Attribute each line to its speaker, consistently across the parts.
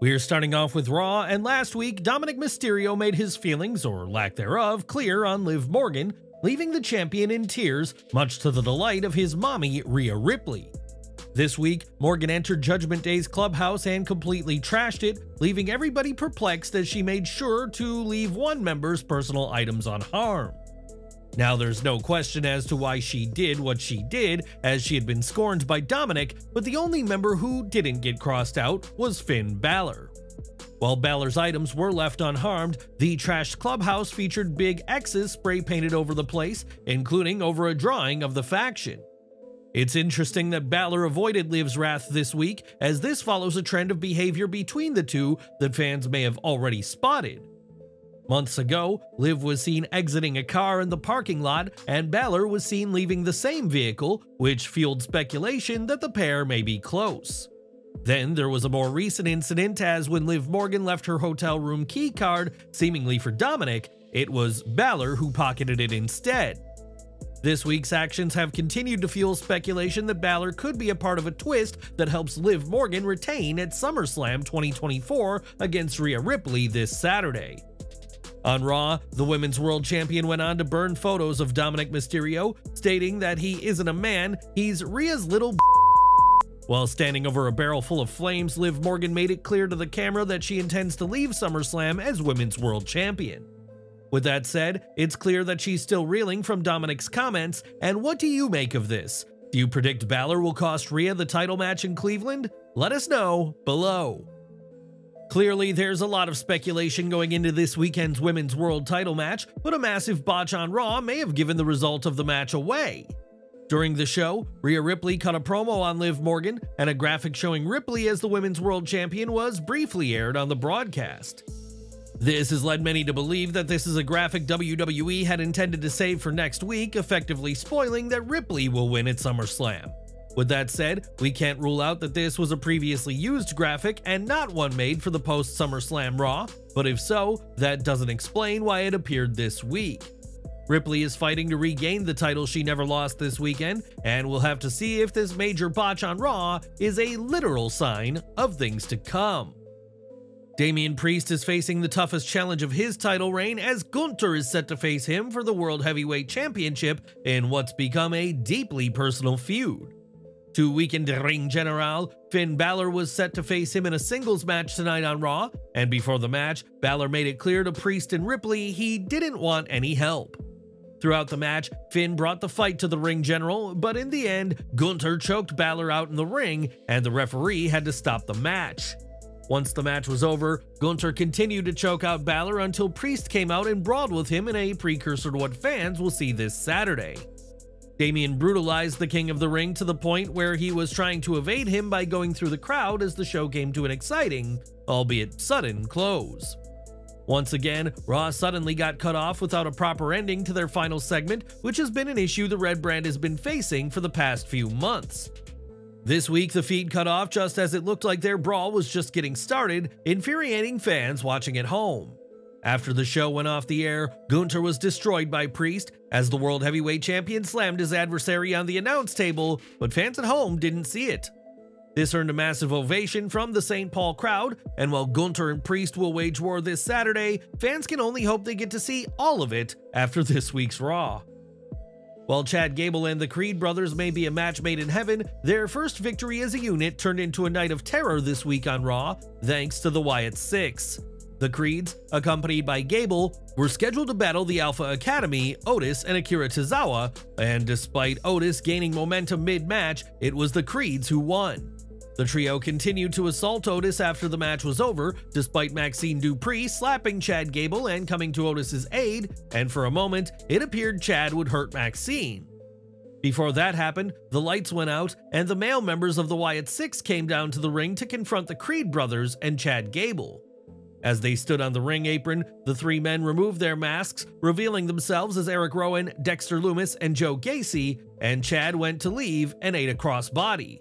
Speaker 1: We're starting off with Raw, and last week, Dominik Mysterio made his feelings, or lack thereof, clear on Liv Morgan, leaving the champion in tears, much to the delight of his mommy, Rhea Ripley. This week, Morgan entered Judgment Day's clubhouse and completely trashed it, leaving everybody perplexed as she made sure to leave one member's personal items unharmed. Now, there's no question as to why she did what she did, as she had been scorned by Dominik, but the only member who didn't get crossed out was Finn Balor. While Balor's items were left unharmed, the trashed clubhouse featured big X's spray painted over the place, including over a drawing of the faction. It's interesting that Balor avoided Liv's wrath this week, as this follows a trend of behavior between the two that fans may have already spotted. Months ago, Liv was seen exiting a car in the parking lot, and Balor was seen leaving the same vehicle, which fueled speculation that the pair may be close. Then there was a more recent incident as when Liv Morgan left her hotel room keycard, seemingly for Dominik, it was Balor who pocketed it instead. This week's actions have continued to fuel speculation that Balor could be a part of a twist that helps Liv Morgan retain at SummerSlam 2024 against Rhea Ripley this Saturday. On Raw, the Women's World Champion went on to burn photos of Dominik Mysterio, stating that he isn't a man, he's Rhea's little While standing over a barrel full of flames, Liv Morgan made it clear to the camera that she intends to leave SummerSlam as Women's World Champion. With that said, it's clear that she's still reeling from Dominik's comments, and what do you make of this? Do you predict Balor will cost Rhea the title match in Cleveland? Let us know below. Clearly, there's a lot of speculation going into this weekend's Women's World title match, but a massive botch on Raw may have given the result of the match away. During the show, Rhea Ripley cut a promo on Liv Morgan, and a graphic showing Ripley as the Women's World Champion was briefly aired on the broadcast. This has led many to believe that this is a graphic WWE had intended to save for next week, effectively spoiling that Ripley will win at SummerSlam. With that said, we can't rule out that this was a previously used graphic and not one made for the post SummerSlam Raw, but if so, that doesn't explain why it appeared this week. Ripley is fighting to regain the title she never lost this weekend, and we'll have to see if this major botch on Raw is a literal sign of things to come. Damian Priest is facing the toughest challenge of his title reign as Gunther is set to face him for the World Heavyweight Championship in what's become a deeply personal feud. To weaken Ring General, Finn Balor was set to face him in a singles match tonight on Raw, and before the match, Balor made it clear to Priest and Ripley he didn't want any help. Throughout the match, Finn brought the fight to the ring general, but in the end, Gunther choked Balor out in the ring, and the referee had to stop the match. Once the match was over, Gunther continued to choke out Balor until Priest came out and brawled with him in a precursor to what fans will see this Saturday. Damian brutalized the King of the Ring to the point where he was trying to evade him by going through the crowd as the show came to an exciting, albeit sudden, close. Once again, Raw suddenly got cut off without a proper ending to their final segment, which has been an issue the Red Brand has been facing for the past few months. This week, the feed cut off just as it looked like their brawl was just getting started, infuriating fans watching at home. After the show went off the air, Gunther was destroyed by Priest as the World Heavyweight Champion slammed his adversary on the announce table, but fans at home didn't see it. This earned a massive ovation from the St. Paul crowd, and while Gunther and Priest will wage war this Saturday, fans can only hope they get to see all of it after this week's Raw. While Chad Gable and the Creed brothers may be a match made in heaven, their first victory as a unit turned into a night of terror this week on Raw, thanks to the Wyatt Sicks. The Creeds, accompanied by Gable, were scheduled to battle the Alpha Academy, Otis, and Akira Tozawa, and despite Otis gaining momentum mid-match, it was the Creeds who won. The trio continued to assault Otis after the match was over, despite Maxxine Dupri slapping Chad Gable and coming to Otis's aid, and for a moment, it appeared Chad would hurt Maxine. Before that happened, the lights went out, and the male members of the Wyatt Sicks came down to the ring to confront the Creed brothers and Chad Gable. As they stood on the ring apron, the three men removed their masks, revealing themselves as Erick Rowan, Dexter Lumis, and Joe Gacy, and Chad went to leave and ate a crossbody.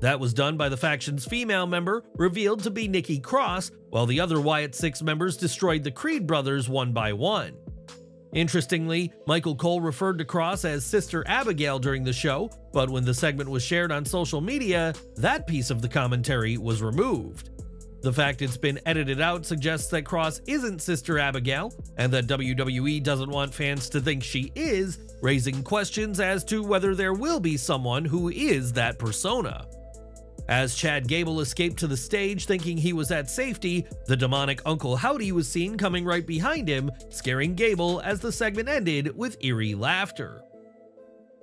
Speaker 1: That was done by the faction's female member, revealed to be Nikki Cross, while the other Wyatt Sicks members destroyed the Creed brothers one by one. Interestingly, Michael Cole referred to Cross as Sister Abigail during the show, but when the segment was shared on social media, that piece of the commentary was removed. The fact it's been edited out suggests that Cross isn't Sister Abigail, and that WWE doesn't want fans to think she is, raising questions as to whether there will be someone who is that persona. As Chad Gable escaped to the stage thinking he was at safety, the demonic Uncle Howdy was seen coming right behind him, scaring Gable as the segment ended with eerie laughter.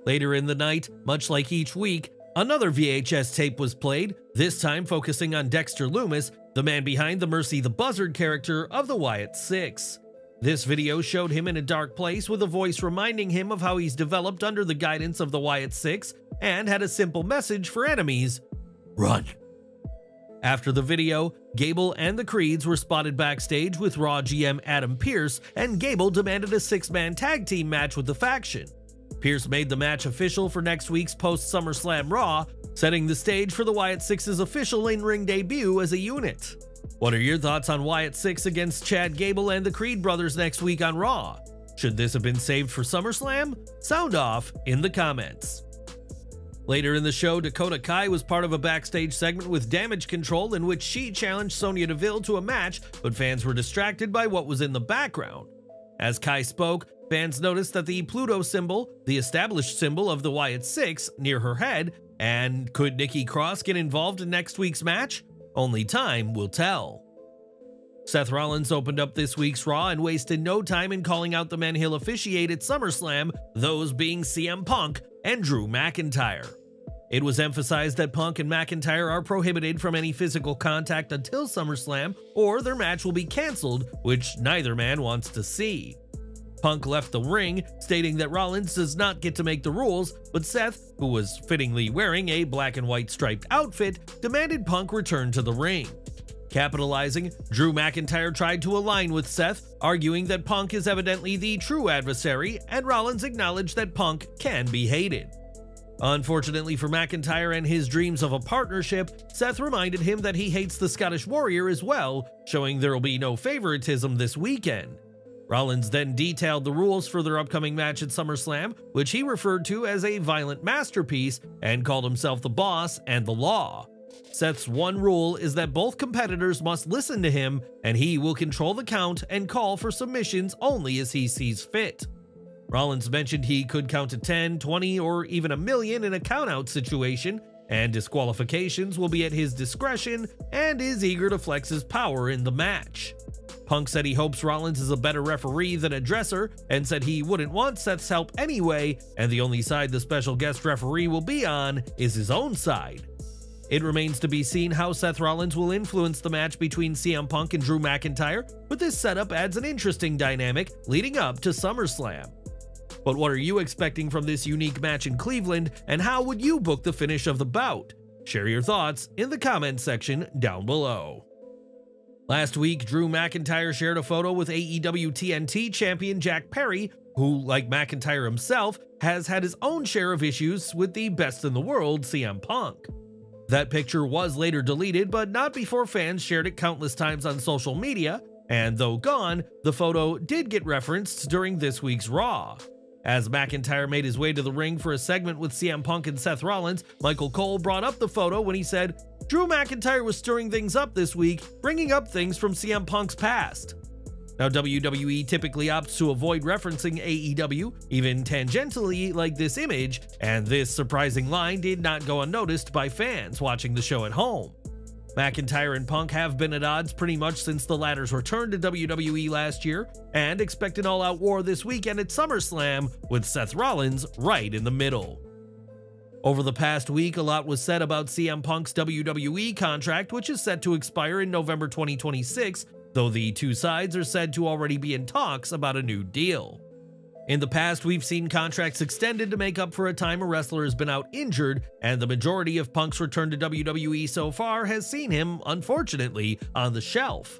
Speaker 1: Later in the night, much like each week, another VHS tape was played, this time focusing on Dexter Lumis, the man behind the Mercy the Buzzard character of the Wyatt Sicks. This video showed him in a dark place with a voice reminding him of how he's developed under the guidance of the Wyatt Sicks and had a simple message for enemies Run. After the video, Gable and the Creeds were spotted backstage with Raw GM Adam Pearce, and Gable demanded a six man tag team match with the faction. Pearce made the match official for next week's post SummerSlam Raw, setting the stage for the Wyatt Sicks's official in ring debut as a unit. What are your thoughts on Wyatt Sicks against Chad Gable and the Creed brothers next week on Raw? Should this have been saved for SummerSlam? Sound off in the comments. Later in the show, Dakota Kai was part of a backstage segment with Damage Control in which she challenged Sonya Deville to a match, but fans were distracted by what was in the background. As Kai spoke, fans noticed that the Pluto symbol, the established symbol of the Wyatt Sicks, near her head, and could Nikki Cross get involved in next week's match? Only time will tell. Seth Rollins opened up this week's Raw and wasted no time in calling out the men he'll officiate at SummerSlam, those being CM Punk, and Drew McIntyre. It was emphasized that Punk and McIntyre are prohibited from any physical contact until SummerSlam, or their match will be cancelled, which neither man wants to see. Punk left the ring, stating that Rollins does not get to make the rules, but Seth, who was fittingly wearing a black and white striped outfit, demanded Punk return to the ring. Capitalizing, Drew McIntyre tried to align with Seth, arguing that Punk is evidently the true adversary, and Rollins acknowledged that Punk can be hated. Unfortunately for McIntyre and his dreams of a partnership, Seth reminded him that he hates the Scottish Warrior as well, showing there will be no favoritism this weekend. Rollins then detailed the rules for their upcoming match at SummerSlam, which he referred to as a violent masterpiece and called himself the boss and the law. Seth's one rule is that both competitors must listen to him, and he will control the count and call for submissions only as he sees fit. Rollins mentioned he could count to 10, 20, or even a million in a countout situation, and disqualifications will be at his discretion and is eager to flex his power in the match. Punk said he hopes Rollins is a better referee than a dresser and said he wouldn't want Seth's help anyway, and the only side the special guest referee will be on is his own side. It remains to be seen how Seth Rollins will influence the match between CM Punk and Drew McIntyre, but this setup adds an interesting dynamic leading up to SummerSlam. But what are you expecting from this unique match in Cleveland, and how would you book the finish of the bout? Share your thoughts in the comments section down below. Last week, Drew McIntyre shared a photo with AEW TNT champion Jack Perry, who, like McIntyre himself, has had his own share of issues with the best in the world, CM Punk. That picture was later deleted, but not before fans shared it countless times on social media, and though gone, the photo did get referenced during this week's Raw. As McIntyre made his way to the ring for a segment with CM Punk and Seth Rollins, Michael Cole brought up the photo when he said, Drew McIntyre was stirring things up this week, bringing up things from CM Punk's past. Now, WWE typically opts to avoid referencing AEW, even tangentially like this image, and this surprising line did not go unnoticed by fans watching the show at home. McIntyre and Punk have been at odds pretty much since the latter's return to WWE last year, and expect an all out war this weekend at SummerSlam with Seth Rollins right in the middle. Over the past week, a lot was said about CM Punk's WWE contract, which is set to expire in November 2026, though the two sides are said to already be in talks about a new deal. In the past, we've seen contracts extended to make up for a time a wrestler has been out injured, and the majority of Punk's return to WWE so far has seen him, unfortunately, on the shelf.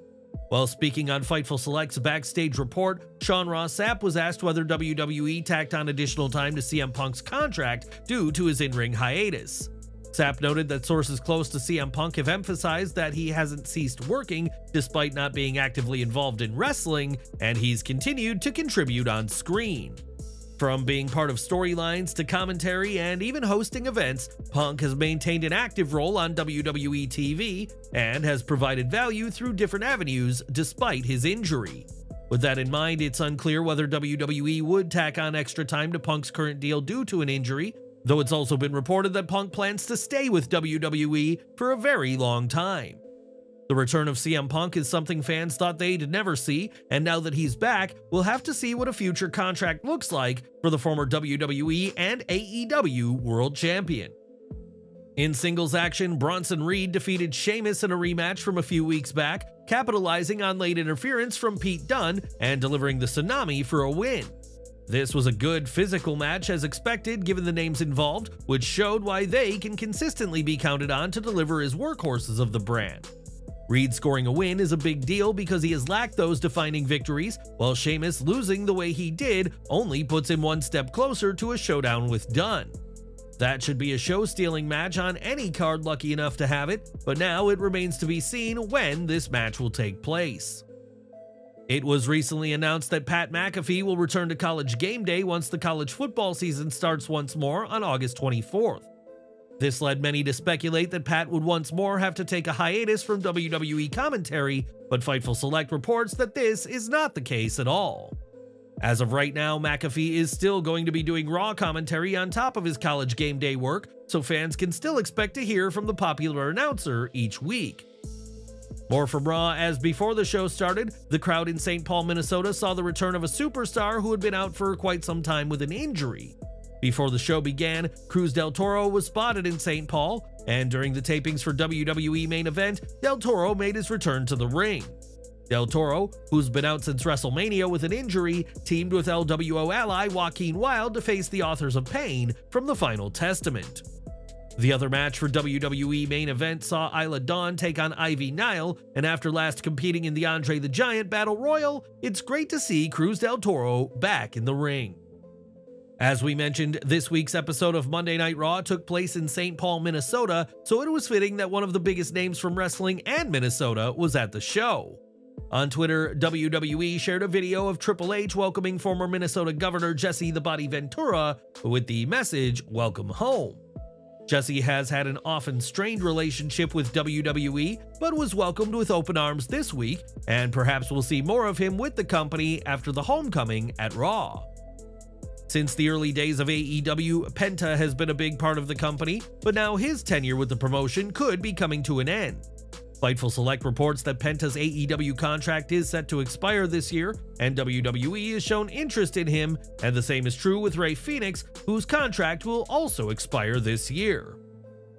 Speaker 1: While speaking on Fightful Select's backstage report, Sean Ross Sapp was asked whether WWE tacked on additional time to CM Punk's contract due to his in ring hiatus. Sapp noted that sources close to CM Punk have emphasized that he hasn't ceased working despite not being actively involved in wrestling, and he's continued to contribute on screen. From being part of storylines to commentary and even hosting events, Punk has maintained an active role on WWE TV and has provided value through different avenues despite his injury. With that in mind, it's unclear whether WWE would tack on extra time to Punk's current deal due to an injury, though it's also been reported that Punk plans to stay with WWE for a very long time. The return of CM Punk is something fans thought they'd never see, and now that he's back, we'll have to see what a future contract looks like for the former WWE and AEW World Champion. In singles action, Bronson Reed defeated Sheamus in a rematch from a few weeks back, capitalizing on late interference from Pete Dunne and delivering the Tsunami for a win. This was a good physical match as expected given the names involved, which showed why they can consistently be counted on to deliver as workhorses of the brand. Reed scoring a win is a big deal because he has lacked those defining victories, while Sheamus losing the way he did only puts him one step closer to a showdown with Dunne. That should be a show-stealing match on any card lucky enough to have it, but now it remains to be seen when this match will take place. It was recently announced that Pat McAfee will return to College Game Day once the college football season starts once more on August 24th. This led many to speculate that Pat would once more have to take a hiatus from WWE commentary, but Fightful Select reports that this is not the case at all. As of right now, McAfee is still going to be doing Raw commentary on top of his college game day work, so fans can still expect to hear from the popular announcer each week. More from Raw as before the show started, the crowd in St. Paul, Minnesota saw the return of a superstar who had been out for quite some time with an injury. Before the show began, Cruz del Toro was spotted in St. Paul, and during the tapings for WWE main event, Del Toro made his return to the ring. Del Toro, who's been out since WrestleMania with an injury, teamed with LWO ally Joaquin Wilde to face the authors of Pain from the Final Testament. The other match for WWE main event saw Isla Dawn take on Ivy Nile, and after last competing in the Andre the Giant Battle Royal, it's great to see Cruz del Toro back in the ring. As we mentioned, this week's episode of Monday Night Raw took place in St. Paul, Minnesota, so it was fitting that one of the biggest names from wrestling and Minnesota was at the show. On Twitter, WWE shared a video of Triple H welcoming former Minnesota Governor Jesse the Body Ventura with the message, Welcome Home. Jesse has had an often strained relationship with WWE, but was welcomed with open arms this week, and perhaps we'll see more of him with the company after the homecoming at Raw. Since the early days of AEW, Penta has been a big part of the company, but now his tenure with the promotion could be coming to an end. Fightful Select reports that Penta's AEW contract is set to expire this year, and WWE has shown interest in him, and the same is true with Rey Fenix, whose contract will also expire this year.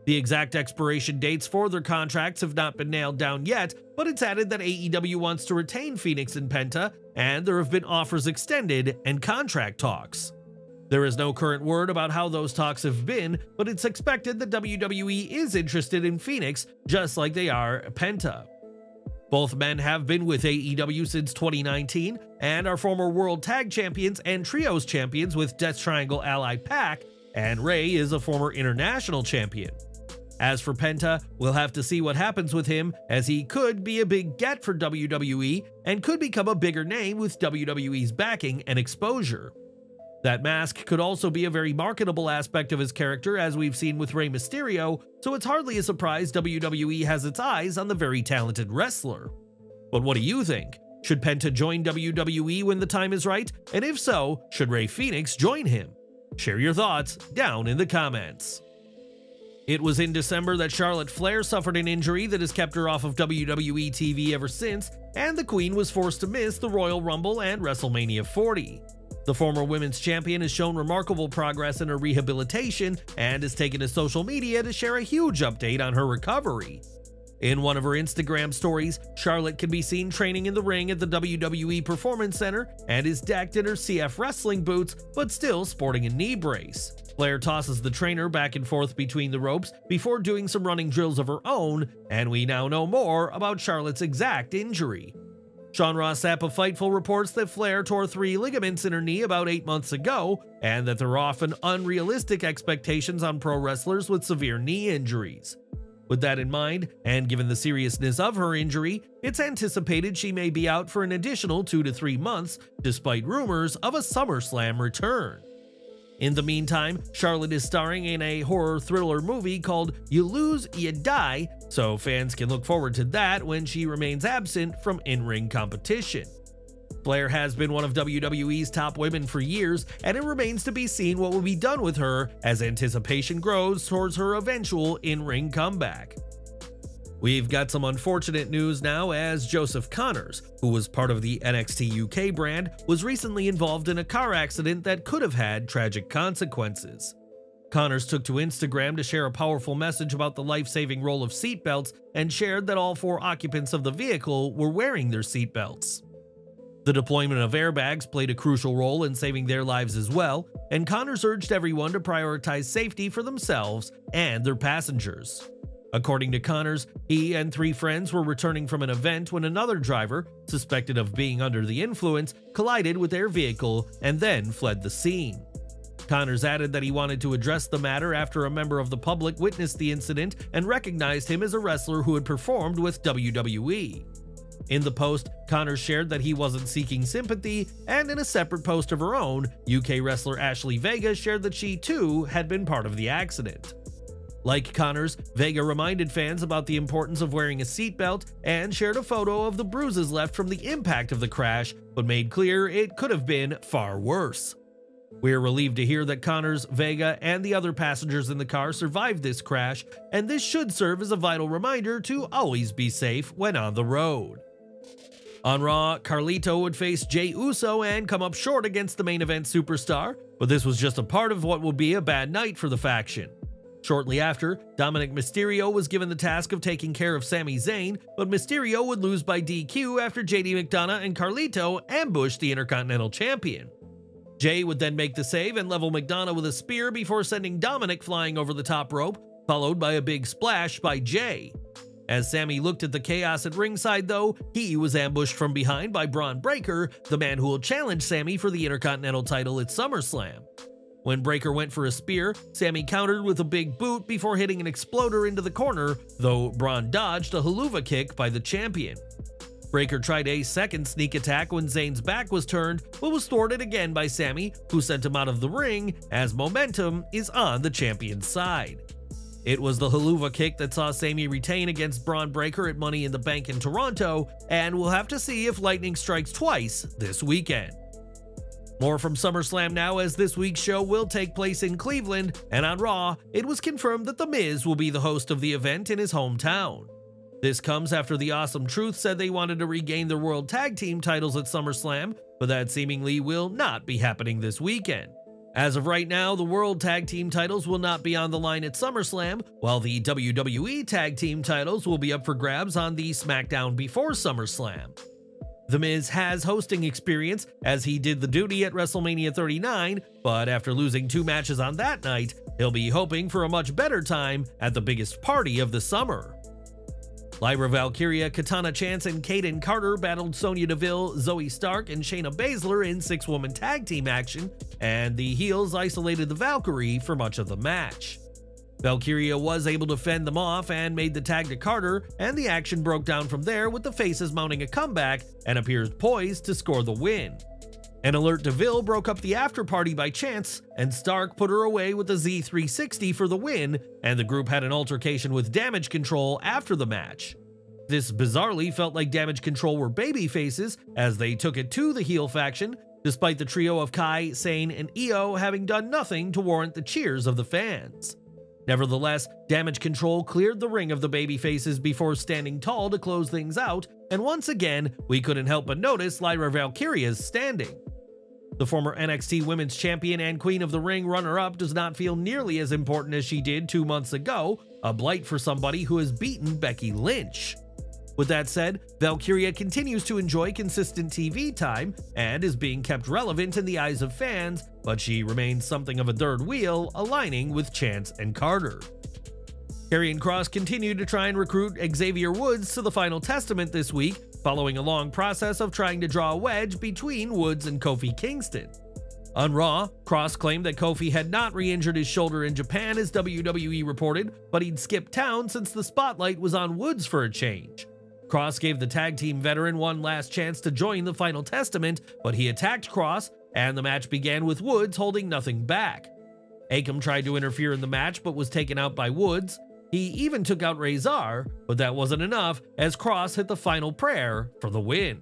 Speaker 1: The exact expiration dates for their contracts have not been nailed down yet, but it's added that AEW wants to retain Fenix and Penta, and there have been offers extended and contract talks. There is no current word about how those talks have been, but it's expected that WWE is interested in Fenix, just like they are Penta. Both men have been with AEW since 2019 and are former World Tag Champions and Trios Champions with Death Triangle ally PAC, and Rey is a former International Champion. As for Penta, we'll have to see what happens with him, as he could be a big get for WWE and could become a bigger name with WWE's backing and exposure. That mask could also be a very marketable aspect of his character, as we've seen with Rey Mysterio, so it's hardly a surprise WWE has its eyes on the very talented wrestler. But what do you think? Should Penta join WWE when the time is right? And if so, should Rey Fenix join him? Share your thoughts down in the comments. It was in December that Charlotte Flair suffered an injury that has kept her off of WWE TV ever since, and the Queen was forced to miss the Royal Rumble and WrestleMania 40. The former women's champion has shown remarkable progress in her rehabilitation and has taken to social media to share a huge update on her recovery. In one of her Instagram stories, Charlotte can be seen training in the ring at the WWE Performance Center and is decked in her CF wrestling boots, but still sporting a knee brace. Flair tosses the trainer back and forth between the ropes before doing some running drills of her own, and we now know more about Charlotte's exact injury. Sean Ross Sapp of Fightful reports that Flair tore three ligaments in her knee about eight months ago, and that there are often unrealistic expectations on pro wrestlers with severe knee injuries. With that in mind, and given the seriousness of her injury, it's anticipated she may be out for an additional two to three months, despite rumors of a SummerSlam return. In the meantime, Charlotte is starring in a horror thriller movie called You Lose, You Die, so fans can look forward to that when she remains absent from in ring competition. Flair has been one of WWE's top women for years, and it remains to be seen what will be done with her as anticipation grows towards her eventual in ring comeback. We've got some unfortunate news now as Joseph Connors, who was part of the NXT UK brand, was recently involved in a car accident that could have had tragic consequences. Connors took to Instagram to share a powerful message about the life saving role of seatbelts and shared that all four occupants of the vehicle were wearing their seatbelts. The deployment of airbags played a crucial role in saving their lives as well, and Connors urged everyone to prioritize safety for themselves and their passengers. According to Connors, he and three friends were returning from an event when another driver, suspected of being under the influence, collided with their vehicle and then fled the scene. Connors added that he wanted to address the matter after a member of the public witnessed the incident and recognized him as a wrestler who had performed with WWE. In the post, Connors shared that he wasn't seeking sympathy, and in a separate post of her own, UK wrestler Ashley Vega shared that she too had been part of the accident. Like Connors, Vega reminded fans about the importance of wearing a seatbelt and shared a photo of the bruises left from the impact of the crash, but made clear it could have been far worse. We're relieved to hear that Connors, Vega, and the other passengers in the car survived this crash, and this should serve as a vital reminder to always be safe when on the road. On Raw, Carlito would face Jey Uso and come up short against the main event superstar, but this was just a part of what would be a bad night for the faction. Shortly after, Dominik Mysterio was given the task of taking care of Sami Zayn, but Mysterio would lose by DQ after JD McDonagh and Carlito ambushed the Intercontinental Champion. Jey would then make the save and level McDonagh with a spear before sending Dominik flying over the top rope, followed by a big splash by Jey. As Sami looked at the chaos at ringside, though, he was ambushed from behind by Bron Breakker, the man who will challenge Sami for the Intercontinental title at SummerSlam. When Breakker went for a spear, Sami countered with a big boot before hitting an exploder into the corner, though Bron dodged a Helluva Kick by the champion. Breakker tried a second sneak attack when Zayn's back was turned, but was thwarted again by Sami, who sent him out of the ring as momentum is on the champion's side. It was the Helluva Kick that saw Sami retain against Bron Breakker at Money in the Bank in Toronto, and we'll have to see if lightning strikes twice this weekend. More from SummerSlam now as this week's show will take place in Cleveland, and on Raw, it was confirmed that The Miz will be the host of the event in his hometown. This comes after the Awesome Truth said they wanted to regain their World Tag Team titles at SummerSlam, but that seemingly will not be happening this weekend. As of right now, the World Tag Team titles will not be on the line at SummerSlam, while the WWE Tag Team titles will be up for grabs on the SmackDown before SummerSlam. The Miz has hosting experience as he did the duty at WrestleMania 39, but after losing two matches on that night, he'll be hoping for a much better time at the biggest party of the summer. Lyra Valkyria, Katana Chance, and Kayden Carter battled Sonya Deville, Zoey Stark, and Shayna Baszler in six woman tag team action, and the heels isolated the Valkyrie for much of the match. Valkyria was able to fend them off and made the tag to Carter, and the action broke down from there with the faces mounting a comeback and appears poised to score the win. An alert Deville broke up the after party by chance, and Stark put her away with a Z360 for the win, and the group had an altercation with Damage Control after the match. This bizarrely felt like Damage Control were baby faces as they took it to the heel faction, despite the trio of Kai, Sane, and Io having done nothing to warrant the cheers of the fans. Nevertheless, Damage Control cleared the ring of the babyfaces before standing tall to close things out, and once again, we couldn't help but notice Lyra Valkyria's standing. The former NXT Women's Champion and Queen of the Ring runner-up does not feel nearly as important as she did two months ago, a blight for somebody who has beaten Becky Lynch. With that said, Valkyria continues to enjoy consistent TV time and is being kept relevant in the eyes of fans, but she remains something of a third wheel, aligning with Chance and Carter. Karrion Kross continued to try and recruit Xavier Woods to the Final Testament this week, following a long process of trying to draw a wedge between Woods and Kofi Kingston. On Raw, Kross claimed that Kofi had not re injured his shoulder in Japan as WWE reported, but he'd skipped town since the spotlight was on Woods for a change. Kross gave the tag team veteran one last chance to join the Final Testament, but he attacked Kross, and the match began with Woods holding nothing back. Akam tried to interfere in the match but was taken out by Woods. He even took out Razor, but that wasn't enough as Kross hit the final prayer for the win.